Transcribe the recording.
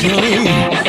quem